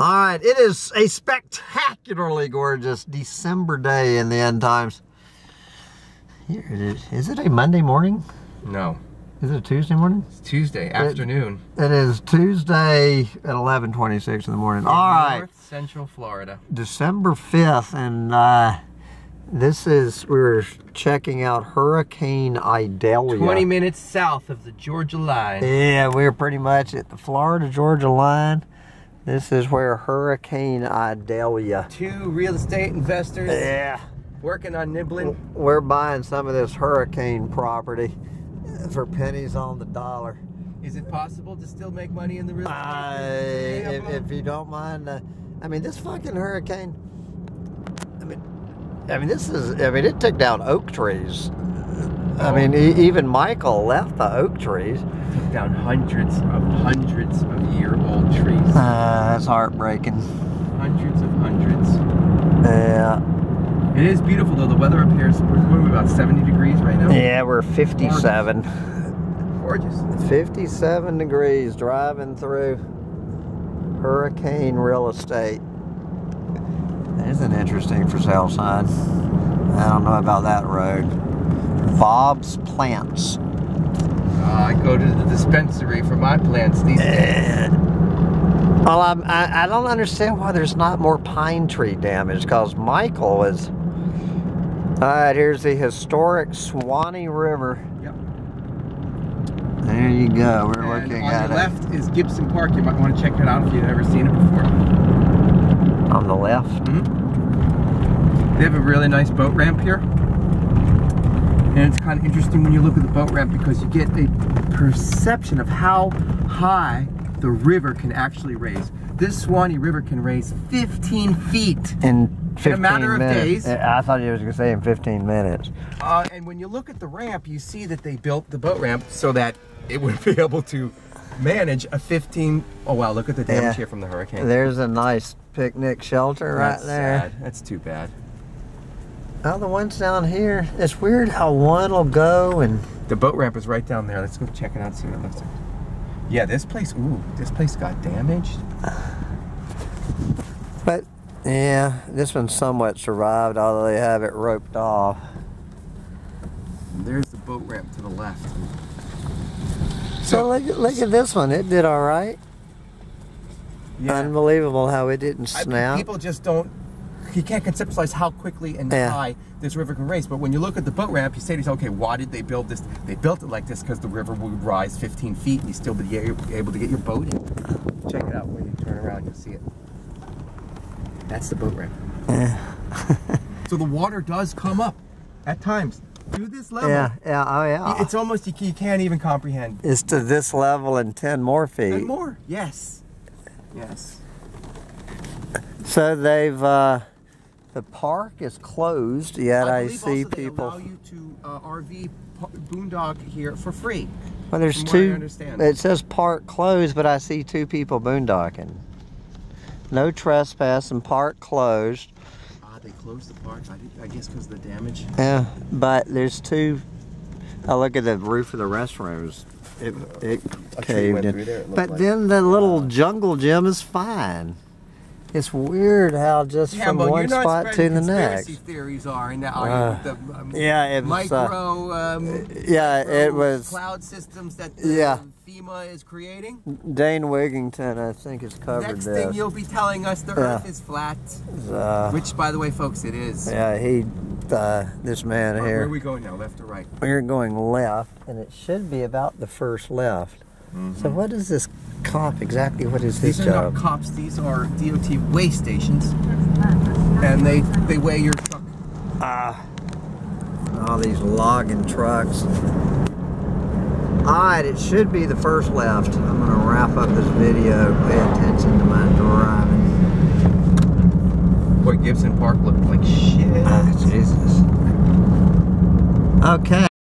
All right, it is a spectacularly gorgeous December day in the end times. Here it is. Is it a Monday morning? No, Is it a Tuesday morning? it's Tuesday afternoon. It is Tuesday at 11:26 in the morning. All right, North Central Florida. December 5th, and uh, this is we're checking out Hurricane Idalia. 20 minutes south of the Georgia line. Yeah, we're pretty much at the Florida Georgia line. This is where Hurricane Idalia. Two real estate investors Yeah. working on nibbling. We're buying some of this hurricane property for pennies on the dollar. Is it possible to still make money in the real estate? I, if, if you don't mind, uh, I mean, this fucking hurricane. I mean, I mean, this is. I mean, it took down oak trees. I Oh. mean, e- even Michael left the oak trees. Took down hundreds of hundreds of year old trees. Uh, that's heartbreaking. Hundreds of hundreds. Yeah. It is beautiful though. The weather up here is what are we about 70 degrees right now? Yeah, we're 57. Gorgeous. 57 degrees driving through hurricane real estate. There's an interesting for sale sign. I don't know about that road. Bob's Plants. Uh, I go to the dispensary for my plants these days. Well, I'm, I, I don't understand why there's not more pine tree damage because Michael is. All right, here's the historic Suwannee River. Yep. There you go. We're And looking on at the it. left is Gibson Park. You might want to check it out if you've never seen it before. On the left. They have a really nice boat ramp here. And it's kind of interesting when you look at the boat ramp because you get a perception of how high the river can actually raise. This Suwannee River can raise 15 feet. In 15 matter of days. I thought you was going to say in 15 minutes. Uh, and when you look at the ramp, you see that they built the boat ramp so that it would be able to manage a 15. Oh wow, look at the damage Yeah. here from the hurricane. There's a nice picnic shelter That's right there. sad. That's too bad. Oh, the ones down here. It's weird how one will go and The boat ramp is right down there. Let's go check it out. See what it looks like. Yeah, this place. Ooh, this place got damaged. but yeah, this one somewhat survived, although they have it roped off. There's the boat ramp to the left. So look, at- look at this one. It did all right. Unbelievable how it didn't I- snap. people just don't. You can't conceptualize how quickly and Yeah. high this river can raise. But when you look at the boat ramp, you say to yourself, okay, why did they build this? They built it like this because the river would rise 15 feet and you still be able to get your boat in. Check it out when you turn around, you'll see it. That's the boat ramp. Yeah. so the water does come up at times to this level. yeah, yeah, oh yeah. It's almost you, you can't even comprehend. It's to this level and 10 more feet. And more, yes, yes. So they've, uh, the park is closed, yet I, believe see also they people. allow you to uh, RV pa- boondog here for free. Well, there's from what I two. It says park closed, but I see two people boondocking. No trespassing, park closed. Ah, they closed the park. I, did, I guess because of the damage. Yeah, but there's two. I look at the roof of the restrooms. It, it caved in. it But like. then the little jungle gym is fine. It's weird how just Yeah, from one spot to the next. theories are and that Uh, the um, yeah, it was, uh, micro. um, yeah, it was- cloud systems that the Yeah. FEMA is creating. Dane Wigington, I think, has covered Next this. thing you'll be telling us the Yeah. Earth is flat, Uh, which, by the way, folks, it is. yeah, he, uh, this man Where here. are we going now, left or right? We're going left, and it should be about the first left. So what is this cop exactly? What is his These are job? not cops. These are DOT weigh stations, and they they weigh your truck. Ah, all these logging trucks. All right, it should be the first left. I'm gonna wrap up this video. Pay attention to my driving. Boy, Gibson Park looked like shit. Ah, Jesus. Okay.